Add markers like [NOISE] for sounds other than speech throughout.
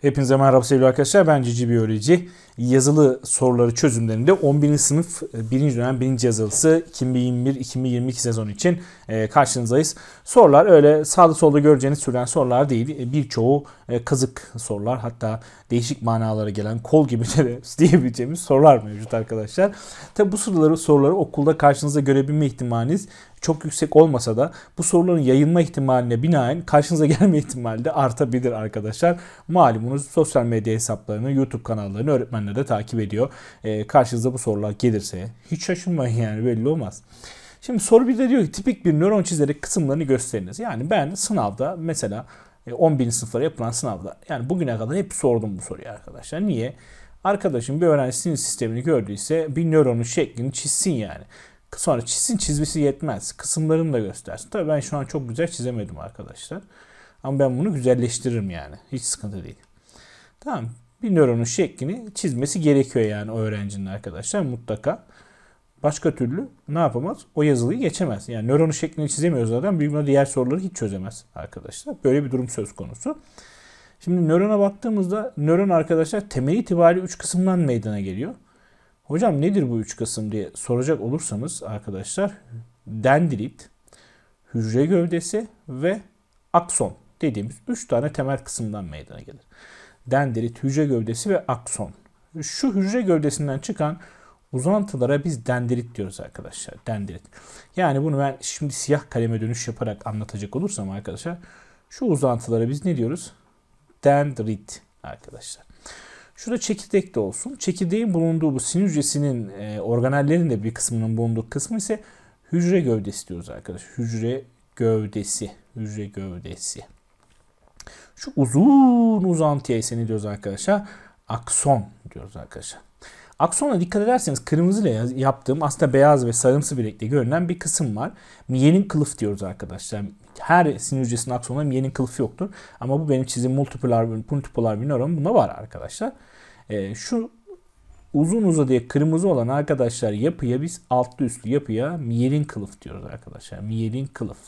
Hepinize merhaba sevgili arkadaşlar. Ben Cici Biyoloji. Yazılı soruları çözümlerinde 11. sınıf 1. dönem 1. yazılısı 2021-2022 sezon için e, karşınızdayız. Sorular öyle sağda solda göreceğiniz türden sorular değil. E, birçoğu e, kazık sorular hatta değişik manalara gelen kol gibi de [LAUGHS] diyebileceğimiz sorular mevcut arkadaşlar. Tabi bu soruları, soruları okulda karşınıza görebilme ihtimaliniz çok yüksek olmasa da bu soruların yayılma ihtimaline binaen karşınıza [LAUGHS] gelme ihtimali de artabilir arkadaşlar. Malumunuz sosyal medya hesaplarını, YouTube kanallarını öğretmenler de takip ediyor. E, karşınıza bu sorular gelirse hiç şaşırmayın yani belli olmaz. Şimdi soru bir de diyor ki tipik bir nöron çizerek kısımlarını gösteriniz. Yani ben sınavda mesela 11. E, sınıflara yapılan sınavda yani bugüne kadar hep sordum bu soruyu arkadaşlar. Niye? Arkadaşım bir öğrenci sinir sistemini gördüyse bir nöronun şeklini çizsin yani. Sonra çizsin çizmesi yetmez. Kısımlarını da göstersin. Tabii ben şu an çok güzel çizemedim arkadaşlar. Ama ben bunu güzelleştiririm yani. Hiç sıkıntı değil. Tamam. Bir nöronun şeklini çizmesi gerekiyor yani öğrencinin arkadaşlar mutlaka. Başka türlü ne yapamaz? O yazılıyı geçemez. Yani nöronun şeklini çizemiyor zaten. Büyük diğer soruları hiç çözemez arkadaşlar. Böyle bir durum söz konusu. Şimdi nörona baktığımızda nöron arkadaşlar temel itibariyle 3 kısımdan meydana geliyor. Hocam nedir bu üç kısım diye soracak olursanız arkadaşlar dendrit, hücre gövdesi ve akson dediğimiz üç tane temel kısımdan meydana gelir. Dendrit, hücre gövdesi ve akson. Şu hücre gövdesinden çıkan uzantılara biz dendrit diyoruz arkadaşlar. Dendrit. Yani bunu ben şimdi siyah kaleme dönüş yaparak anlatacak olursam arkadaşlar şu uzantılara biz ne diyoruz? Dendrit arkadaşlar. Şurada çekirdek de olsun. Çekirdeğin bulunduğu bu sinir hücresinin e, organellerin bir kısmının bulunduğu kısmı ise hücre gövdesi diyoruz arkadaşlar. Hücre gövdesi. Hücre gövdesi. Şu uzun uzantıya ise ne diyoruz arkadaşlar? Akson diyoruz arkadaşlar. Aksona dikkat ederseniz kırmızı ile yaptığım aslında beyaz ve sarımsı bir renkte görünen bir kısım var. Miyenin kılıf diyoruz arkadaşlar. Her sinir hücresinin aksonunda miyenin kılıfı yoktur. Ama bu benim çizdiğim multipolar, multipolar nöron bunda var arkadaşlar. E, şu uzun uzadıya kırmızı olan arkadaşlar yapıya biz altlı üstlü yapıya miyelin kılıf diyoruz arkadaşlar. Miyelin kılıf.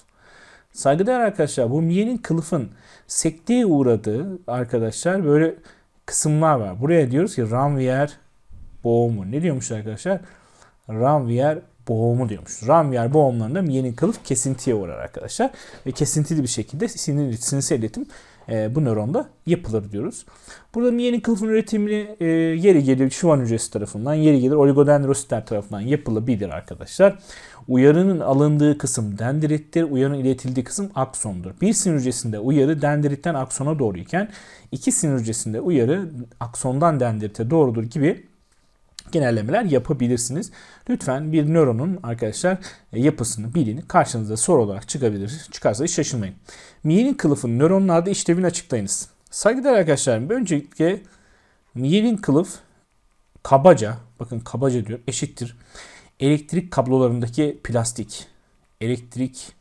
Saygıdeğer arkadaşlar bu miyelin kılıfın sekteye uğradığı arkadaşlar böyle kısımlar var. Buraya diyoruz ki Ranvier boğumu. Ne diyormuş arkadaşlar? Ranvier boğumu diyormuş. Ranvier boğumlarında miyenin kılıf kesintiye uğrar arkadaşlar. Ve kesintili bir şekilde sinir, sinirsel iletim e, bu nöronda yapılır diyoruz. Burada miyenin kılıfın üretimini e, yeri gelir şuvan hücresi tarafından, yeri gelir oligodendrositler tarafından yapılabilir arkadaşlar. Uyarının alındığı kısım dendrittir, uyarının iletildiği kısım aksondur. Bir sinir hücresinde uyarı dendritten aksona doğru iken iki sinir hücresinde uyarı aksondan dendrite doğrudur gibi genellemeler yapabilirsiniz. Lütfen bir nöronun arkadaşlar e, yapısını bilin. Karşınıza soru olarak çıkabilir. Çıkarsa hiç şaşırmayın. Miyenin kılıfın nöronlarda işlevini açıklayınız. Saygıdeğer arkadaşlar öncelikle miyenin kılıf kabaca bakın kabaca diyor eşittir. Elektrik kablolarındaki plastik. Elektrik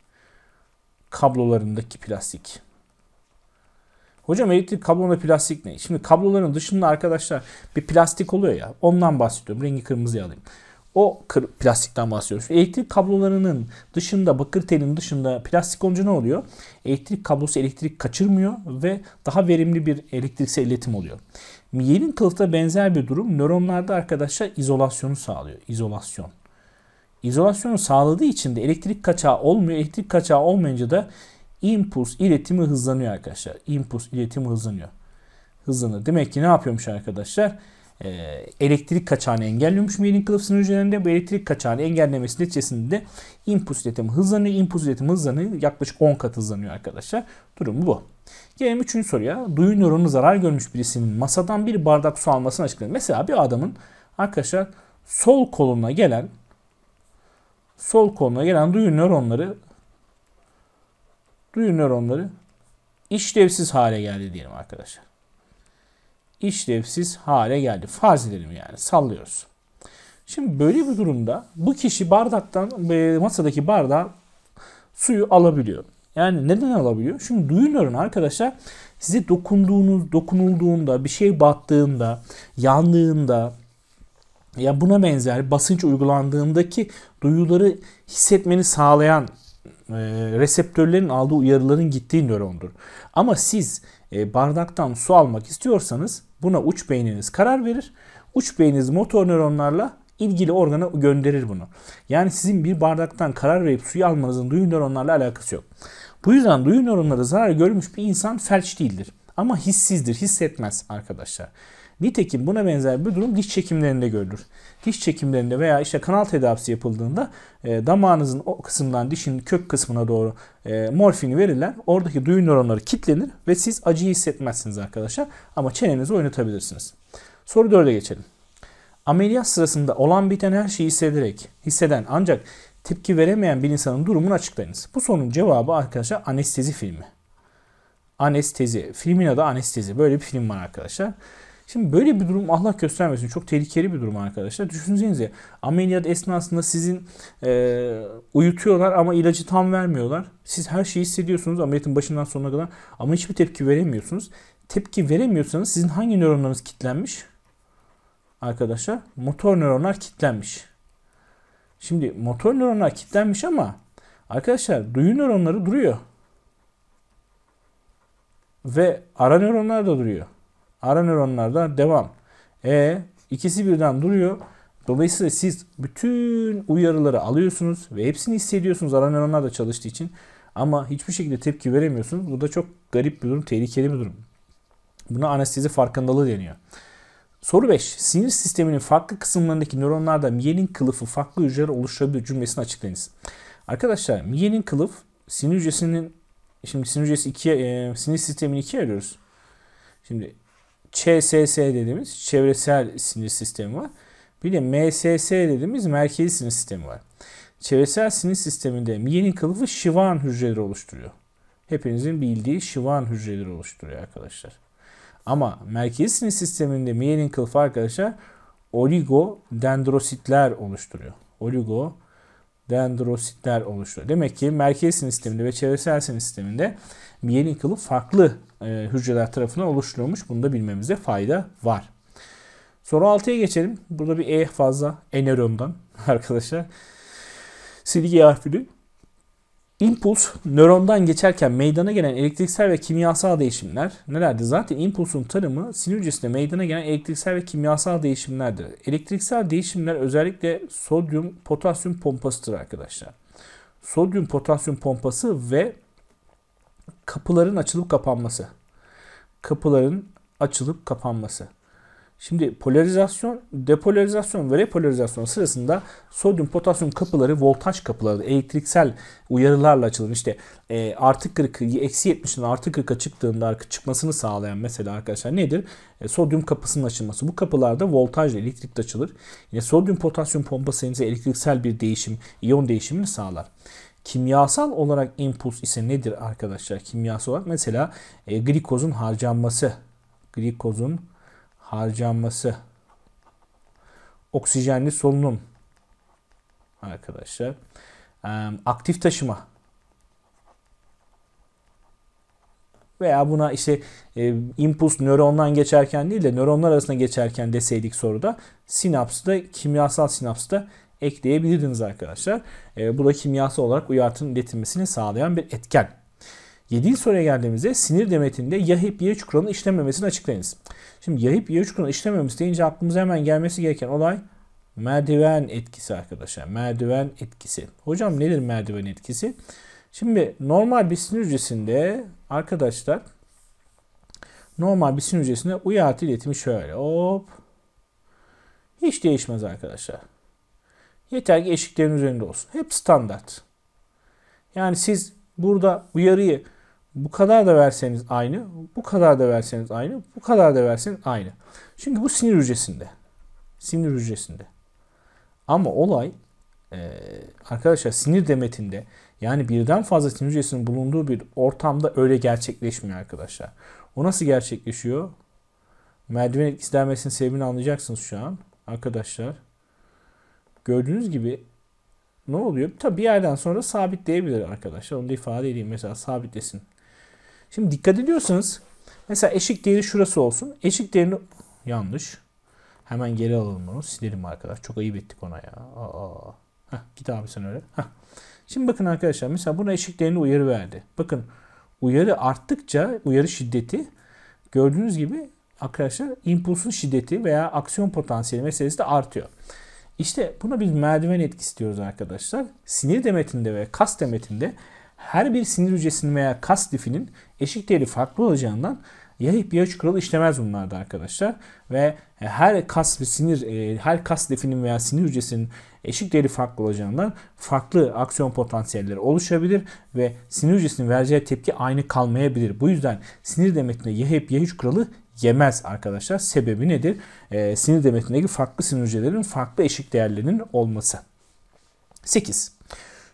kablolarındaki plastik. Hocam elektrik kablonda plastik ne? Şimdi kabloların dışında arkadaşlar bir plastik oluyor ya. Ondan bahsediyorum. Rengi kırmızıya alayım. O plastikten bahsediyoruz. Elektrik kablolarının dışında, bakır telinin dışında plastik olunca ne oluyor? Elektrik kablosu elektrik kaçırmıyor ve daha verimli bir elektriksel iletim oluyor. Miyelin kılıfta benzer bir durum nöronlarda arkadaşlar izolasyonu sağlıyor. İzolasyon. İzolasyonu sağladığı için de elektrik kaçağı olmuyor. Elektrik kaçağı olmayınca da impuls iletimi hızlanıyor arkadaşlar. Impuls iletimi hızlanıyor. Hızlanır. Demek ki ne yapıyormuş arkadaşlar? Ee, elektrik kaçağını engelliyormuş miyelin kılıf sinir hücrelerinde. Bu elektrik kaçağını engellemesi neticesinde de impuls iletimi hızlanıyor. Impuls iletimi hızlanıyor. Yaklaşık 10 kat hızlanıyor arkadaşlar. Durum bu. Gelelim üçüncü soruya. Duyu nöronu zarar görmüş birisinin masadan bir bardak su almasını açıklayın. Mesela bir adamın arkadaşlar sol koluna gelen sol koluna gelen duyu nöronları duyu nöronları işlevsiz hale geldi diyelim arkadaşlar. İşlevsiz hale geldi. Farz edelim yani. Sallıyoruz. Şimdi böyle bir durumda bu kişi bardaktan e, masadaki bardağı suyu alabiliyor. Yani neden alabiliyor? Çünkü duyu nöronu arkadaşlar size dokunduğunuz, dokunulduğunda, bir şey battığında, yandığında ya buna benzer basınç uygulandığındaki duyuları hissetmeni sağlayan e, reseptörlerin aldığı uyarıların gittiği nörondur. Ama siz e, bardaktan su almak istiyorsanız buna uç beyniniz karar verir. Uç beyniniz motor nöronlarla ilgili organa gönderir bunu. Yani sizin bir bardaktan karar verip suyu almanızın duyu nöronlarla alakası yok. Bu yüzden duyu nöronları zarar görmüş bir insan felç değildir. Ama hissizdir, hissetmez arkadaşlar. Nitekim buna benzer bir durum diş çekimlerinde görülür. Diş çekimlerinde veya işte kanal tedavisi yapıldığında e, damağınızın o kısımdan dişin kök kısmına doğru e, morfini verirler. Oradaki duyu nöronları kilitlenir ve siz acıyı hissetmezsiniz arkadaşlar. Ama çenenizi oynatabilirsiniz. Soru 4'e geçelim. Ameliyat sırasında olan biten her şeyi hissederek, hisseden ancak tepki veremeyen bir insanın durumunu açıklayınız. Bu sorunun cevabı arkadaşlar anestezi filmi. Anestezi. Filmin adı anestezi. Böyle bir film var arkadaşlar. Şimdi böyle bir durum Allah göstermesin çok tehlikeli bir durum arkadaşlar. Düşünsenize ameliyat esnasında sizin e, uyutuyorlar ama ilacı tam vermiyorlar. Siz her şeyi hissediyorsunuz ameliyatın başından sonuna kadar ama hiçbir tepki veremiyorsunuz. Tepki veremiyorsanız sizin hangi nöronlarınız kilitlenmiş? Arkadaşlar motor nöronlar kilitlenmiş. Şimdi motor nöronlar kilitlenmiş ama arkadaşlar duyu nöronları duruyor. Ve ara nöronlar da duruyor. Ara nöronlarda devam. E ikisi birden duruyor. Dolayısıyla siz bütün uyarıları alıyorsunuz ve hepsini hissediyorsunuz ara nöronlar da çalıştığı için. Ama hiçbir şekilde tepki veremiyorsunuz. Bu da çok garip bir durum, tehlikeli bir durum. Buna anestezi farkındalığı deniyor. Soru 5. Sinir sisteminin farklı kısımlarındaki nöronlarda miyenin kılıfı farklı hücreler oluşturabilir cümlesini açıklayınız. Arkadaşlar miyenin kılıf sinir hücresinin şimdi sinir hücresi ikiye, e, sinir sistemini ikiye ayırıyoruz. Şimdi ÇSS dediğimiz çevresel sinir sistemi var. Bir de MSS dediğimiz merkezi sinir sistemi var. Çevresel sinir sisteminde miyenin kılıfı şivan hücreleri oluşturuyor. Hepinizin bildiği şivan hücreleri oluşturuyor arkadaşlar. Ama merkezi sinir sisteminde miyenin kılıfı arkadaşlar oligodendrositler oluşturuyor. Oligo dendrositler oluşturuyor. Demek ki merkezi sinir sisteminde ve çevresel sinir sisteminde miyenin kılıf farklı e, hücreler tarafından oluşturulmuş. Bunu da bilmemize fayda var. Soru 6'ya geçelim. Burada bir E fazla. E [LAUGHS] arkadaşlar. Silgi harfini. İmpuls nörondan geçerken meydana gelen elektriksel ve kimyasal değişimler nelerdir? Zaten impulsun tanımı sinir hücresinde meydana gelen elektriksel ve kimyasal değişimlerdir. Elektriksel değişimler özellikle sodyum potasyum pompasıdır arkadaşlar. Sodyum potasyum pompası ve kapıların açılıp kapanması. Kapıların açılıp kapanması. Şimdi polarizasyon, depolarizasyon ve repolarizasyon sırasında sodyum potasyum kapıları voltaj kapıları elektriksel uyarılarla açılır. İşte e, artı 40 eksi 70'den artı 40'a çıktığında çıkmasını sağlayan mesela arkadaşlar nedir? E, sodyum kapısının açılması. Bu kapılarda voltajla elektrik açılır. Yine sodyum potasyum pompası elektriksel bir değişim, iyon değişimini sağlar. Kimyasal olarak impuls ise nedir arkadaşlar? Kimyasal olarak mesela e, glikozun harcanması. Glikozun harcanması. Oksijenli solunum. Arkadaşlar. Aktif taşıma. Veya buna işte e, impuls nörondan geçerken değil de nöronlar arasında geçerken deseydik soruda sinapsta kimyasal sinapsta ekleyebilirdiniz arkadaşlar. E, bu da kimyasal olarak uyartının iletilmesini sağlayan bir etken. 7. soruya geldiğimizde sinir demetinde yahip YH kuralını işlememesini açıklayınız. Şimdi yahip YH kuralını işlememesi deyince aklımıza hemen gelmesi gereken olay merdiven etkisi arkadaşlar. Merdiven etkisi. Hocam nedir merdiven etkisi? Şimdi normal bir sinir hücresinde arkadaşlar normal bir sinir hücresinde uyartı iletimi şöyle hop hiç değişmez arkadaşlar. Yeter ki eşiklerin üzerinde olsun. Hep standart. Yani siz burada uyarıyı bu kadar da verseniz aynı, bu kadar da verseniz aynı, bu kadar da verseniz aynı. Çünkü bu sinir hücresinde. Sinir hücresinde. Ama olay e, arkadaşlar sinir demetinde yani birden fazla sinir hücresinin bulunduğu bir ortamda öyle gerçekleşmiyor arkadaşlar. O nasıl gerçekleşiyor? Merdiven etkisi denmesinin sebebini anlayacaksınız şu an. Arkadaşlar gördüğünüz gibi ne oluyor? Tabi bir yerden sonra sabitleyebilir arkadaşlar. Onu da ifade edeyim. Mesela sabitlesin. Şimdi dikkat ediyorsanız mesela eşik değeri şurası olsun. Eşik değerini yanlış. Hemen geri alalım onu. Silelim arkadaş. Çok ayıp ettik ona ya. Aa. Heh, git abi sen öyle. Heh. Şimdi bakın arkadaşlar mesela buna eşik değerinde uyarı verdi. Bakın uyarı arttıkça uyarı şiddeti gördüğünüz gibi arkadaşlar impulsun şiddeti veya aksiyon potansiyeli meselesi de artıyor. İşte buna biz merdiven etkisi diyoruz arkadaşlar. Sinir demetinde ve kas demetinde her bir sinir hücresinin veya kas lifinin eşik değeri farklı olacağından Yahip Yahuç kuralı işlemez bunlarda arkadaşlar. Ve her kas ve sinir, e, her kas lifinin veya sinir hücresinin eşik değeri farklı olacağından farklı aksiyon potansiyelleri oluşabilir ve sinir hücresinin vereceği tepki aynı kalmayabilir. Bu yüzden sinir demetinde Yahip Yahuç kuralı yemez arkadaşlar. Sebebi nedir? Ee, sinir demetindeki farklı sinir hücrelerin farklı eşik değerlerinin olması. 8.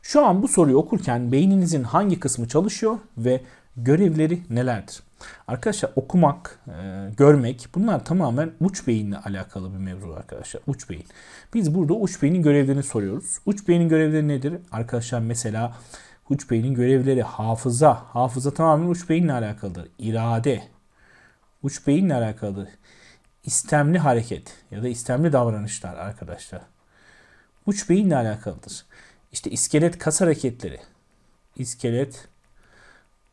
Şu an bu soruyu okurken beyninizin hangi kısmı çalışıyor ve görevleri nelerdir? Arkadaşlar okumak, e, görmek bunlar tamamen uç beyinle alakalı bir mevzu arkadaşlar. Uç beyin. Biz burada uç beynin görevlerini soruyoruz. Uç beynin görevleri nedir? Arkadaşlar mesela uç beynin görevleri hafıza. Hafıza tamamen uç beyinle alakalıdır. İrade. Uç beyinle alakalı. İstemli hareket ya da istemli davranışlar arkadaşlar. Uç beyinle alakalıdır. İşte iskelet kas hareketleri. İskelet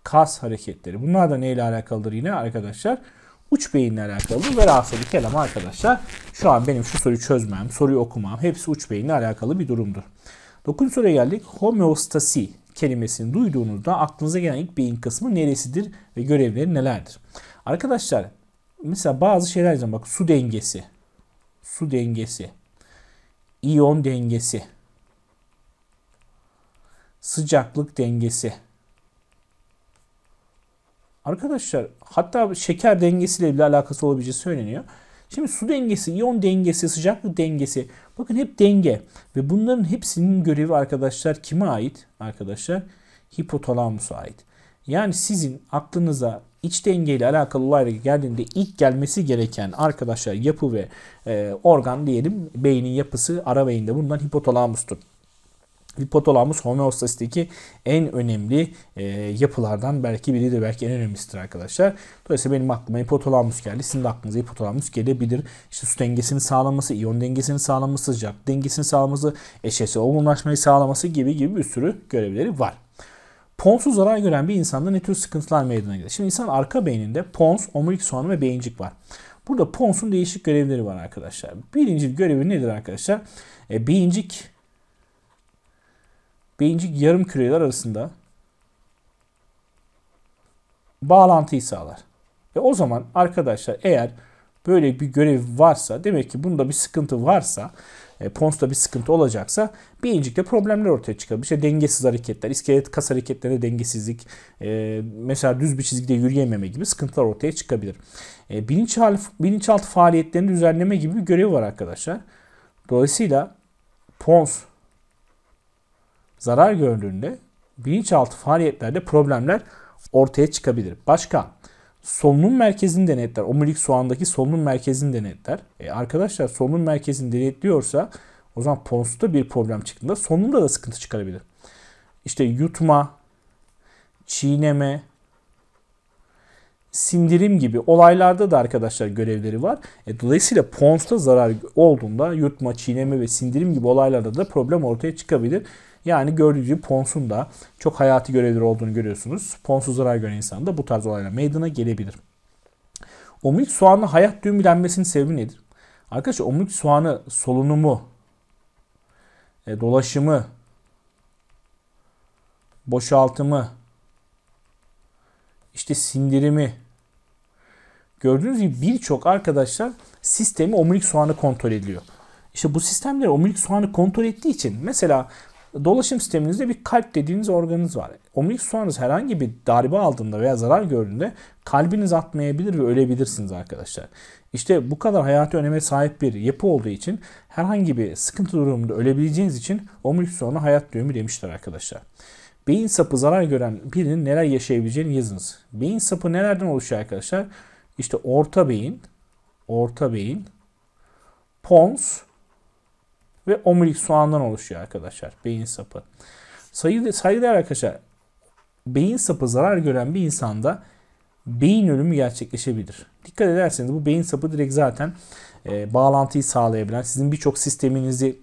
kas hareketleri. Bunlar da neyle alakalıdır yine arkadaşlar? Uç beyinle alakalı ve rahatsızlı kelam arkadaşlar. Şu an benim şu soruyu çözmem, soruyu okumam hepsi uç beyinle alakalı bir durumdur. Dokuz soruya geldik. Homeostasi kelimesini duyduğunuzda aklınıza gelen ilk beyin kısmı neresidir ve görevleri nelerdir? Arkadaşlar mesela bazı şeyler. Bak su dengesi. Su dengesi. iyon dengesi. Sıcaklık dengesi. Arkadaşlar hatta şeker dengesiyle bile alakası olabileceği söyleniyor. Şimdi su dengesi, iyon dengesi, sıcaklık dengesi bakın hep denge ve bunların hepsinin görevi arkadaşlar kime ait? Arkadaşlar hipotalamusa ait. Yani sizin aklınıza iç dengeyle alakalı olayla geldiğinde ilk gelmesi gereken arkadaşlar yapı ve e, organ diyelim beynin yapısı ara beyinde bundan hipotalamustur. Hipotalamus homeostasideki en önemli e, yapılardan belki biri de belki en önemlisidir arkadaşlar. Dolayısıyla benim aklıma hipotalamus geldi. Sizin de aklınıza hipotalamus gelebilir. İşte su dengesini sağlaması, iyon dengesini sağlaması, sıcak dengesini sağlaması, eşeğsel olgunlaşmayı sağlaması gibi gibi bir sürü görevleri var. Ponsu zarar gören bir insanda ne tür sıkıntılar meydana gelir? Şimdi insan arka beyninde pons, omurilik soğanı ve beyincik var. Burada ponsun değişik görevleri var arkadaşlar. Birinci görevi nedir arkadaşlar? E, beyincik beyincik yarım küreler arasında bağlantıyı sağlar. Ve o zaman arkadaşlar eğer böyle bir görev varsa demek ki bunda bir sıkıntı varsa e, Pons'ta bir sıkıntı olacaksa beyincikte problemler ortaya çıkabilir. İşte dengesiz hareketler, iskelet kas hareketlerinde dengesizlik, e, mesela düz bir çizgide yürüyememe gibi sıkıntılar ortaya çıkabilir. E, bilinçaltı, bilinçaltı faaliyetlerini düzenleme gibi bir görevi var arkadaşlar. Dolayısıyla Pons zarar gördüğünde bilinçaltı faaliyetlerde problemler ortaya çıkabilir. Başka solunum merkezini denetler. Omurilik soğandaki solunum merkezini denetler. E arkadaşlar solunum merkezini denetliyorsa o zaman ponsusta bir problem çıktığında solunumda da sıkıntı çıkarabilir. İşte yutma, çiğneme, sindirim gibi olaylarda da arkadaşlar görevleri var. E, dolayısıyla ponsta zarar olduğunda yutma, çiğneme ve sindirim gibi olaylarda da problem ortaya çıkabilir. Yani gördüğünüz gibi Pons'un da çok hayati görevleri olduğunu görüyorsunuz. Pons'u zarar gören insan da bu tarz olaylar meydana gelebilir. Omurilik soğanlı hayat düğümlenmesinin sebebi nedir? Arkadaşlar omurilik soğanı solunumu, e, dolaşımı, boşaltımı, işte sindirimi, gördüğünüz gibi birçok arkadaşlar sistemi omurilik soğanı kontrol ediyor. İşte bu sistemleri omurilik soğanı kontrol ettiği için mesela Dolaşım sisteminizde bir kalp dediğiniz organınız var. Omurilik soğanınız herhangi bir darbe aldığında veya zarar gördüğünde kalbiniz atmayabilir ve ölebilirsiniz arkadaşlar. İşte bu kadar hayati öneme sahip bir yapı olduğu için herhangi bir sıkıntı durumunda ölebileceğiniz için omurilik soğanı hayat düğümü demişler arkadaşlar. Beyin sapı zarar gören birinin neler yaşayabileceğini yazınız. Beyin sapı nelerden oluşuyor arkadaşlar? İşte orta beyin, orta beyin, pons, ve omurilik soğandan oluşuyor arkadaşlar beyin sapı. Sayı, sayılar arkadaşlar beyin sapı zarar gören bir insanda beyin ölümü gerçekleşebilir. Dikkat ederseniz bu beyin sapı direkt zaten e, bağlantıyı sağlayabilen, sizin birçok sisteminizi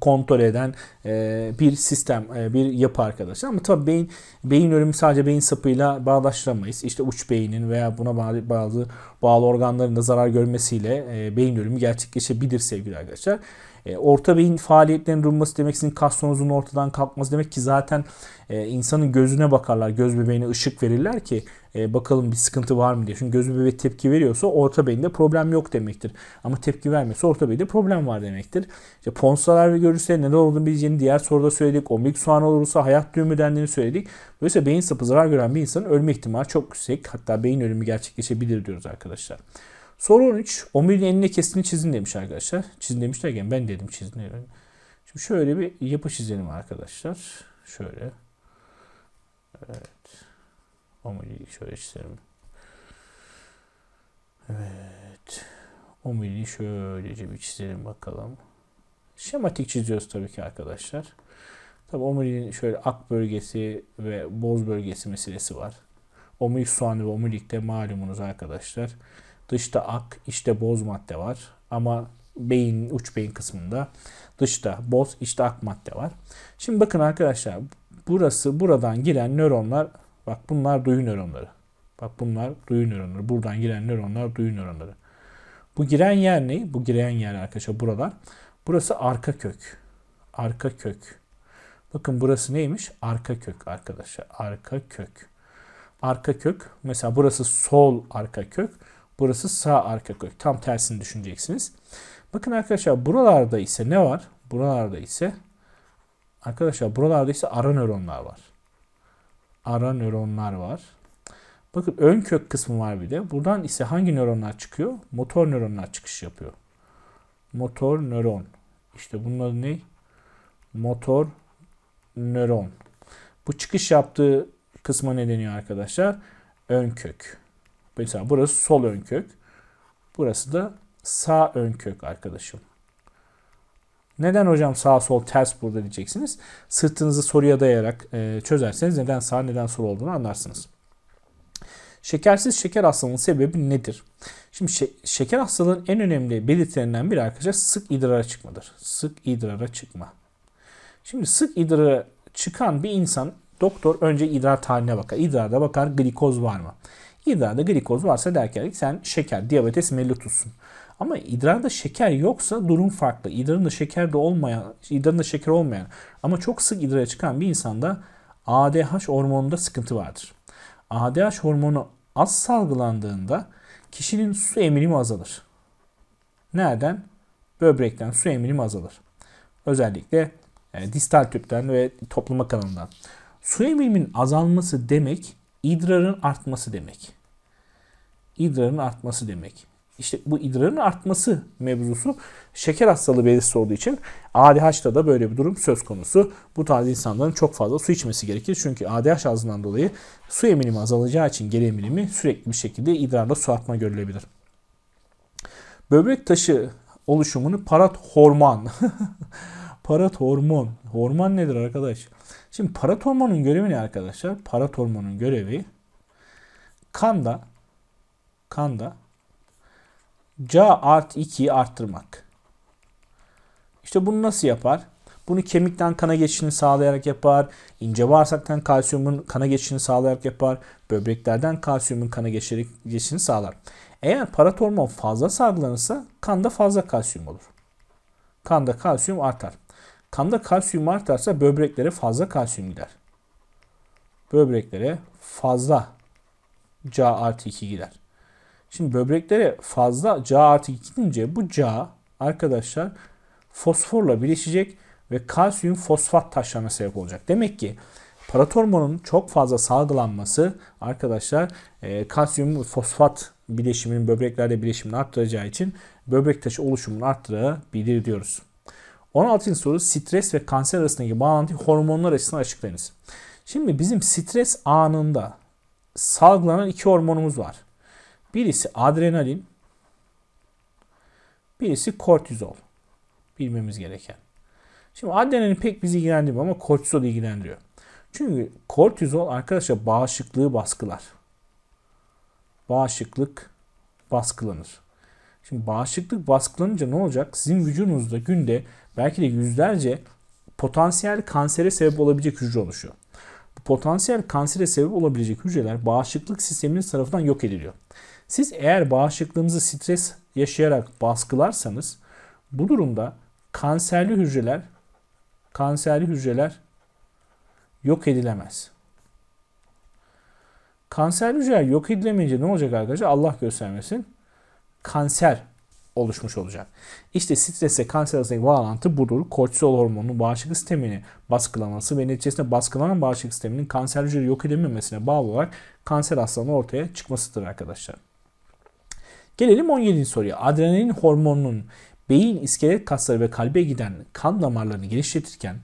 kontrol eden e, bir sistem, e, bir yapı arkadaşlar. Ama tabii beyin beyin ölümü sadece beyin sapıyla bağdaştıramayız. İşte uç beynin veya buna bağlı, bazı bağlı organların da zarar görmesiyle e, beyin ölümü gerçekleşebilir sevgili arkadaşlar. E, orta beyin faaliyetlerinin durması demek sizin kas sonuzunun ortadan kalkması demek ki zaten e, insanın gözüne bakarlar. Göz bebeğine ışık verirler ki e, bakalım bir sıkıntı var mı diye. Çünkü göz bebeği tepki veriyorsa orta beyinde problem yok demektir. Ama tepki vermiyorsa orta beyinde problem var demektir. İşte ponsalar ve görürse neden olduğunu bileceğini diğer soruda söyledik. Omlik soğan olursa hayat düğümü dendiğini söyledik. Dolayısıyla beyin sapı zarar gören bir insanın ölme ihtimali çok yüksek. Hatta beyin ölümü gerçekleşebilir diyoruz arkadaşlar. Soru 13. Omuriliğin enine kestiğini çizin demiş arkadaşlar. Çizin demiş derken ben dedim çizin. Şimdi şöyle bir yapı çizelim arkadaşlar. Şöyle. Evet. Omuriliği şöyle çizelim. Evet. Omuriliği şöylece bir çizelim bakalım. Şematik çiziyoruz tabii ki arkadaşlar. Tabii omuriliğin şöyle ak bölgesi ve boz bölgesi meselesi var. Omurilik soğanı ve omurilikte malumunuz arkadaşlar. Dışta ak, içte boz madde var. Ama beyin, uç beyin kısmında dışta boz, içte ak madde var. Şimdi bakın arkadaşlar burası buradan giren nöronlar bak bunlar duyu nöronları. Bak bunlar duyu nöronları. Buradan giren nöronlar duyu nöronları. Bu giren yer ne? Bu giren yer arkadaşlar buralar. Burası arka kök. Arka kök. Bakın burası neymiş? Arka kök arkadaşlar. Arka kök. Arka kök. Mesela burası sol arka kök. Burası sağ arka kök. Tam tersini düşüneceksiniz. Bakın arkadaşlar buralarda ise ne var? Buralarda ise arkadaşlar buralarda ise ara nöronlar var. Ara nöronlar var. Bakın ön kök kısmı var bir de. Buradan ise hangi nöronlar çıkıyor? Motor nöronlar çıkış yapıyor. Motor nöron. İşte bunun adı ne? Motor nöron. Bu çıkış yaptığı kısma ne deniyor arkadaşlar? Ön kök. Mesela burası sol ön kök. Burası da sağ ön kök arkadaşım. Neden hocam sağ sol ters burada diyeceksiniz. Sırtınızı soruya dayayarak e, çözerseniz neden sağ neden sol olduğunu anlarsınız. Şekersiz şeker hastalığının sebebi nedir? Şimdi şe- şeker hastalığının en önemli belirtilerinden biri arkadaşlar sık idrara çıkmadır. Sık idrara çıkma. Şimdi sık idrara çıkan bir insan doktor önce idrar tarihine bakar. İdrarda bakar glikoz var mı? İdrarda glikoz varsa der ki sen şeker, diyabetes mellitussun. Ama idrarda şeker yoksa durum farklı. İdrarında şeker de olmayan, idrarında şeker olmayan ama çok sık idrara çıkan bir insanda ADH hormonunda sıkıntı vardır. ADH hormonu az salgılandığında kişinin su emilimi azalır. Nereden? Böbrekten su emilimi azalır. Özellikle yani distal tüpten ve toplama kanalından. Su emiliminin azalması demek idrarın artması demek. İdrarın artması demek. İşte bu idrarın artması mevzusu şeker hastalığı belirtisi olduğu için ADH'da da böyle bir durum söz konusu. Bu tarz insanların çok fazla su içmesi gerekir. Çünkü ADH azından dolayı su emilimi azalacağı için geri emilimi sürekli bir şekilde idrarda su artma görülebilir. Böbrek taşı oluşumunu parat hormon. [LAUGHS] parat hormon. Hormon nedir arkadaş? Şimdi parat hormonun görevi ne arkadaşlar? Parat hormonun görevi kanda kanda Ca art 2'yi arttırmak. İşte bunu nasıl yapar? Bunu kemikten kana geçişini sağlayarak yapar. İnce bağırsaktan kalsiyumun kana geçişini sağlayarak yapar. Böbreklerden kalsiyumun kana geçişini sağlar. Eğer paratormon fazla salgılanırsa kanda fazla kalsiyum olur. Kanda kalsiyum artar. Kanda kalsiyum artarsa böbreklere fazla kalsiyum gider. Böbreklere fazla Ca artı 2 gider. Şimdi böbreklere fazla Ca artı gidince bu Ca arkadaşlar fosforla birleşecek ve kalsiyum fosfat taşlarına sebep olacak. Demek ki paratormonun çok fazla salgılanması arkadaşlar e, kalsiyum fosfat bileşiminin böbreklerde bileşimini arttıracağı için böbrek taşı oluşumunu arttırabilir diyoruz. 16. soru stres ve kanser arasındaki bağlantı hormonlar açısından açıklayınız. Şimdi bizim stres anında salgılanan iki hormonumuz var. Birisi adrenalin, birisi kortizol. Bilmemiz gereken. Şimdi adrenalin pek bizi ilgilendirmiyor ama kortizol ilgilendiriyor. Çünkü kortizol arkadaşlar bağışıklığı baskılar. Bağışıklık baskılanır. Şimdi bağışıklık baskılanınca ne olacak? Sizin vücudunuzda günde belki de yüzlerce potansiyel kansere sebep olabilecek hücre oluşuyor. Bu potansiyel kansere sebep olabilecek hücreler bağışıklık sisteminiz tarafından yok ediliyor. Siz eğer bağışıklığınızı stres yaşayarak baskılarsanız bu durumda kanserli hücreler kanserli hücreler yok edilemez. Kanserli hücreler yok edilemeyince ne olacak arkadaşlar? Allah göstermesin. Kanser oluşmuş olacak. İşte stresle kanser arasındaki bağlantı budur. Kortizol hormonunun bağışıklık sistemini baskılaması ve neticesinde baskılanan bağışıklık sisteminin kanser hücreleri yok edememesine bağlı olarak kanser hastalığının ortaya çıkmasıdır arkadaşlar. Gelelim 17. soruya. Adrenalin hormonunun beyin, iskelet kasları ve kalbe giden kan damarlarını genişletirken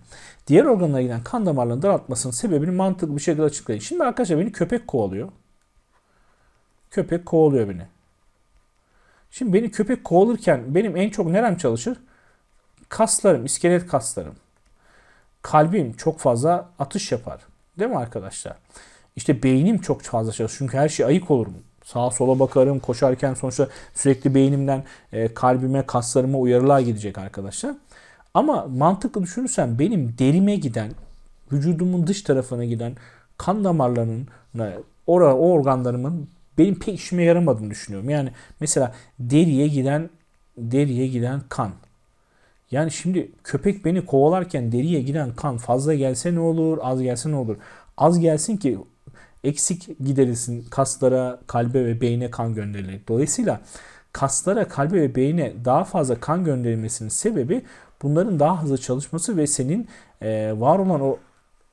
diğer organlara giden kan damarlarının daraltmasının sebebini mantıklı bir şekilde açıklayın. Şimdi arkadaşlar beni köpek kovalıyor. Köpek kovalıyor beni. Şimdi beni köpek kovalırken benim en çok nerem çalışır? Kaslarım, iskelet kaslarım. Kalbim çok fazla atış yapar. Değil mi arkadaşlar? İşte beynim çok fazla çalışır. Çünkü her şey ayık olurum. Sağa sola bakarım. Koşarken sonuçta sürekli beynimden e, kalbime, kaslarıma uyarılar gidecek arkadaşlar. Ama mantıklı düşünürsen benim derime giden, vücudumun dış tarafına giden kan damarlarının, o organlarımın benim pek işime yaramadığını düşünüyorum. Yani mesela deriye giden deriye giden kan. Yani şimdi köpek beni kovalarken deriye giden kan fazla gelse ne olur, az gelse ne olur? Az gelsin ki eksik giderilsin kaslara, kalbe ve beyne kan gönderilir. Dolayısıyla kaslara, kalbe ve beyne daha fazla kan gönderilmesinin sebebi bunların daha hızlı çalışması ve senin e, var olan o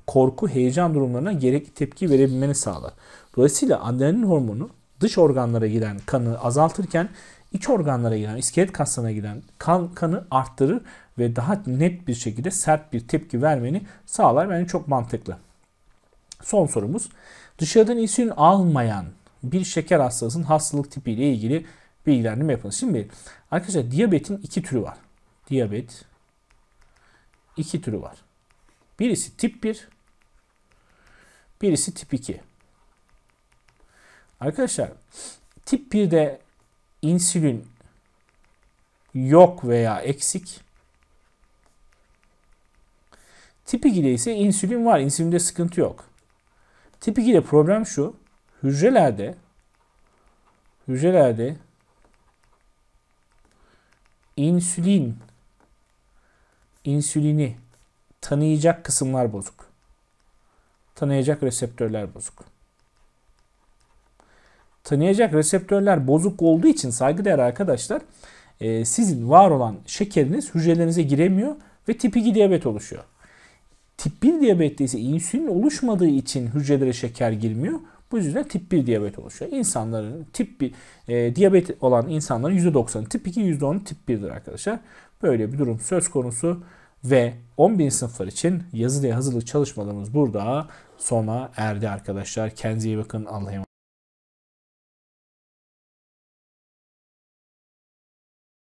korku, heyecan durumlarına gerekli tepki verebilmeni sağlar. Dolayısıyla adrenalin hormonu dış organlara giden kanı azaltırken iç organlara giden, iskelet kaslarına giden kan, kanı arttırır ve daha net bir şekilde sert bir tepki vermeni sağlar. Bence çok mantıklı. Son sorumuz. Dışarıdan insülin almayan bir şeker hastasının hastalık tipiyle ilgili bilgilendirme yapın. Şimdi arkadaşlar diyabetin iki türü var. Diyabet iki türü var. Birisi tip 1, birisi tip 2. Arkadaşlar tip 1'de insülin yok veya eksik. Tip 2'de ise insülin var. İnsülinde sıkıntı yok. Tip 2'de problem şu. Hücrelerde hücrelerde insülin insülini tanıyacak kısımlar bozuk. Tanıyacak reseptörler bozuk. Tanıyacak reseptörler bozuk olduğu için saygıdeğer arkadaşlar e, sizin var olan şekeriniz hücrelerinize giremiyor ve tip 2 diyabet oluşuyor. Tip 1 diyabette ise insülin oluşmadığı için hücrelere şeker girmiyor. Bu yüzden tip 1 diyabet oluşuyor. İnsanların tip 1 e, diyabet olan insanların %90'ı tip 2, %10'u tip 1'dir arkadaşlar. Böyle bir durum söz konusu ve 11. sınıflar için yazılı hazırlık çalışmalarımız burada sona erdi arkadaşlar. Kendinize iyi bakın. Allah'a emanet